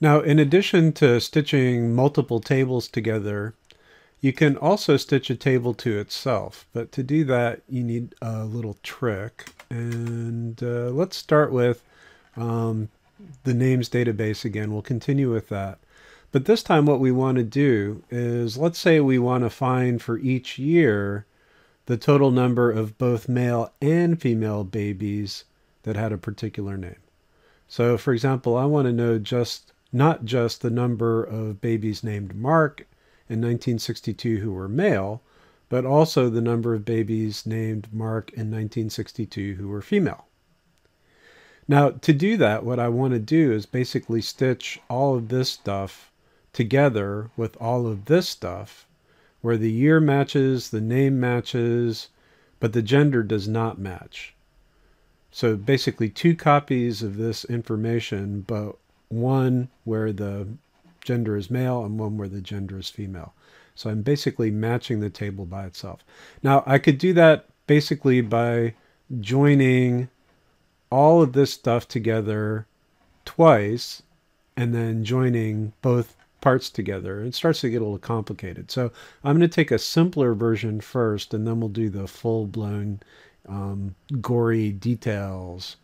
Now, in addition to stitching multiple tables together, you can also stitch a table to itself, but to do that you need a little trick. And uh, let's start with um, the names database again. We'll continue with that. But this time what we want to do is, let's say we want to find for each year the total number of both male and female babies that had a particular name. So for example, I want to know just not just the number of babies named Mark in 1962 who were male, but also the number of babies named Mark in 1962 who were female. Now, to do that, what I want to do is basically stitch all of this stuff together with all of this stuff, where the year matches, the name matches, but the gender does not match. So basically two copies of this information, but one where the gender is male and one where the gender is female. So I'm basically matching the table by itself. Now I could do that basically by joining all of this stuff together twice and then joining both parts together. It starts to get a little complicated. So I'm going to take a simpler version first and then we'll do the full-blown um, gory details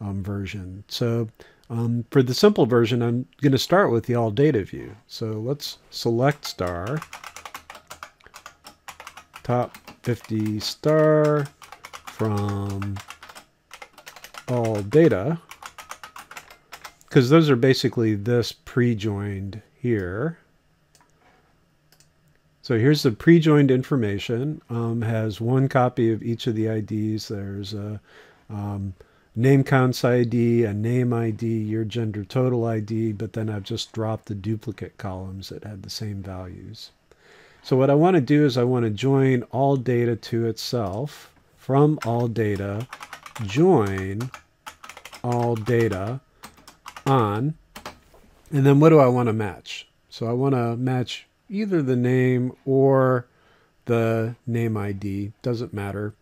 um, version. So um, for the simple version, I'm going to start with the all data view. So let's select star, top 50 star from all data, because those are basically this pre-joined here. So here's the pre-joined information, um, has one copy of each of the IDs. There's a um, name counts ID, a name ID, your gender total ID, but then I've just dropped the duplicate columns that had the same values. So what I want to do is I want to join all data to itself from all data, join all data on, and then what do I want to match? So I want to match either the name or the name ID, doesn't matter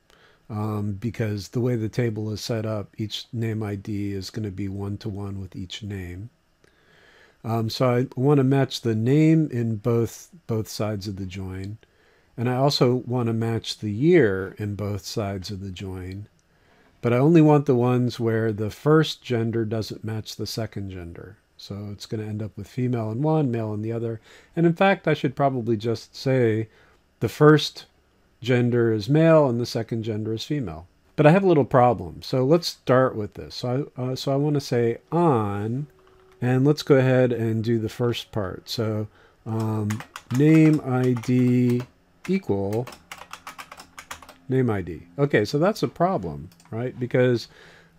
um, because the way the table is set up, each name ID is going to be one-to-one with each name. Um, so I want to match the name in both, both sides of the join. And I also want to match the year in both sides of the join. But I only want the ones where the first gender doesn't match the second gender. So it's going to end up with female in one, male in the other. And in fact, I should probably just say the first gender is male and the second gender is female. But I have a little problem. So let's start with this. So I, uh, so I want to say on, and let's go ahead and do the first part. So um, name ID equal name ID. Okay, so that's a problem, right? Because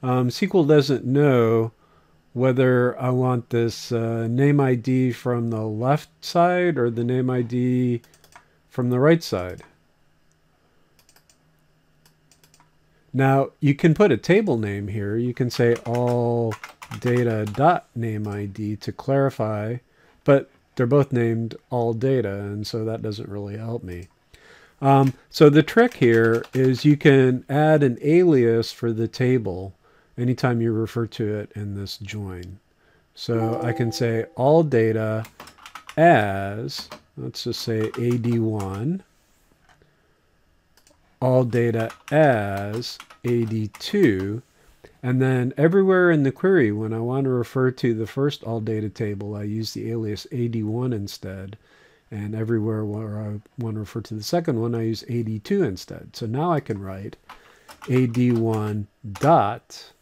um, SQL doesn't know whether I want this uh, name ID from the left side or the name ID from the right side. Now you can put a table name here. You can say all data dot name ID to clarify, but they're both named all data, and so that doesn't really help me. Um, so the trick here is you can add an alias for the table anytime you refer to it in this join. So I can say all data as, let's just say AD1, all data as AD2. And then everywhere in the query, when I want to refer to the first all data table, I use the alias AD1 instead. And everywhere where I want to refer to the second one, I use AD2 instead. So now I can write AD1 dot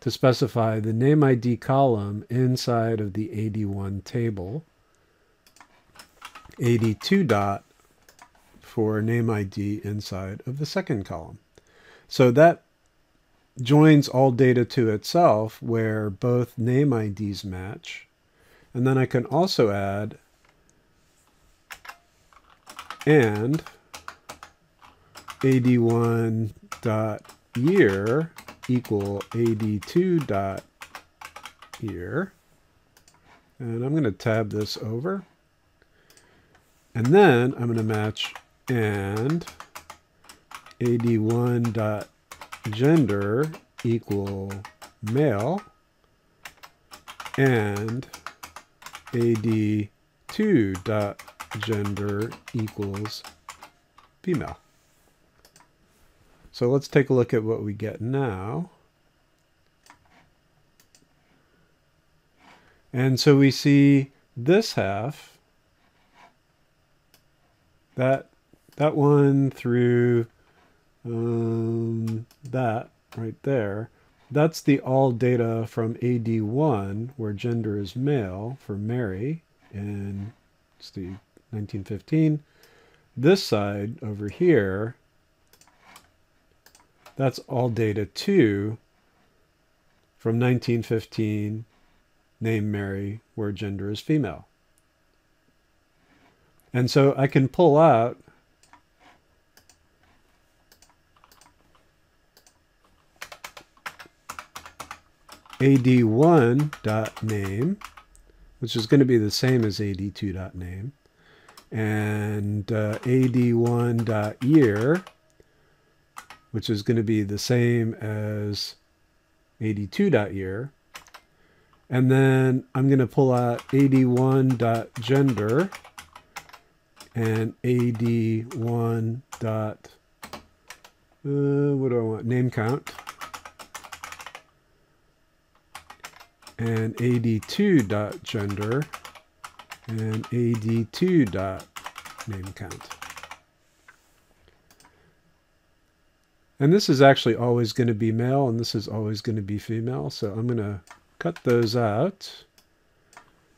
to specify the name ID column inside of the AD1 table. AD2 dot for name ID inside of the second column. So that joins all data to itself where both name IDs match. And then I can also add and ad1 dot year equal ad2 dot year. And I'm going to tab this over. And then I'm going to match and ad1 dot gender equal male and ad2 dot gender equals female. So let's take a look at what we get now. And so we see this half, that that one through um, that right there, that's the all data from AD1 where gender is male for Mary in it's the 1915. This side over here, that's all data 2 from 1915 name Mary where gender is female. And so I can pull out ad1.name, which is going to be the same as ad2.name, and uh, ad1.year, which is going to be the same as ad2.year. And then I'm going to pull out ad1.gender and ad1. Dot, uh, what do I want? Name count. And ad2.gender and ad2.name count. And this is actually always going to be male and this is always going to be female. So I'm going to cut those out.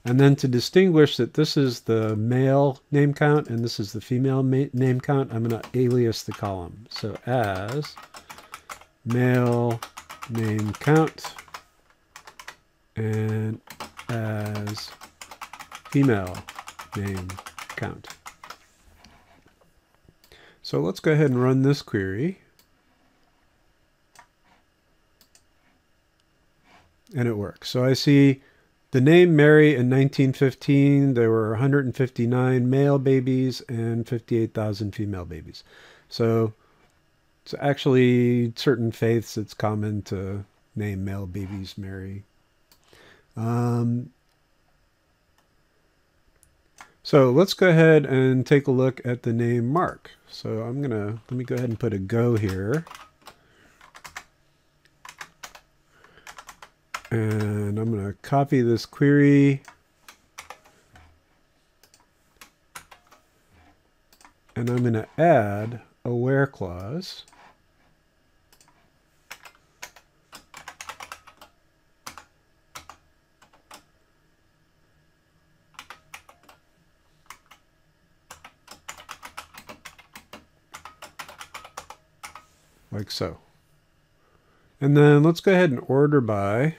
And then to distinguish that this is the male name count and this is the female name count, I'm going to alias the column. So as male name count and as female name count. So let's go ahead and run this query. And it works. So I see the name Mary in 1915, there were 159 male babies and 58,000 female babies. So it's actually certain faiths it's common to name male babies Mary um, so let's go ahead and take a look at the name Mark. So I'm going to, let me go ahead and put a go here. And I'm going to copy this query. And I'm going to add a where clause. Like so. And then let's go ahead and order by.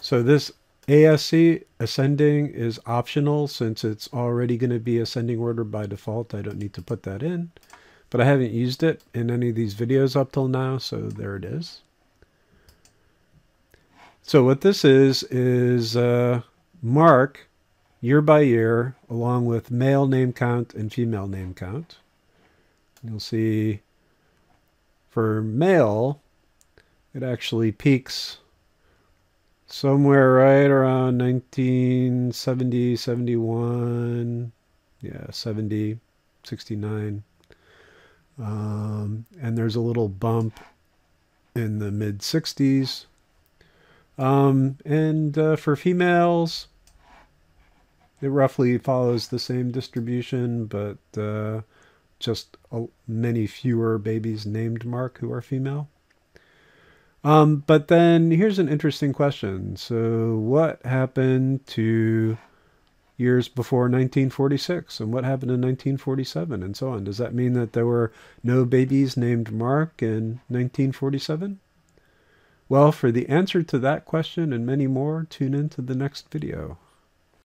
So this ASC ascending is optional since it's already going to be ascending order by default. I don't need to put that in, but I haven't used it in any of these videos up till now, so there it is. So what this is, is uh, Mark year by year, along with male name count and female name count. You'll see for male, it actually peaks somewhere right around 1970, 71, yeah, 70, 69. Um, and there's a little bump in the mid 60s. Um, and uh, for females, it roughly follows the same distribution, but uh, just a, many fewer babies named Mark who are female. Um, but then here's an interesting question. So, what happened to years before 1946 and what happened in 1947 and so on? Does that mean that there were no babies named Mark in 1947? Well, for the answer to that question and many more, tune in to the next video.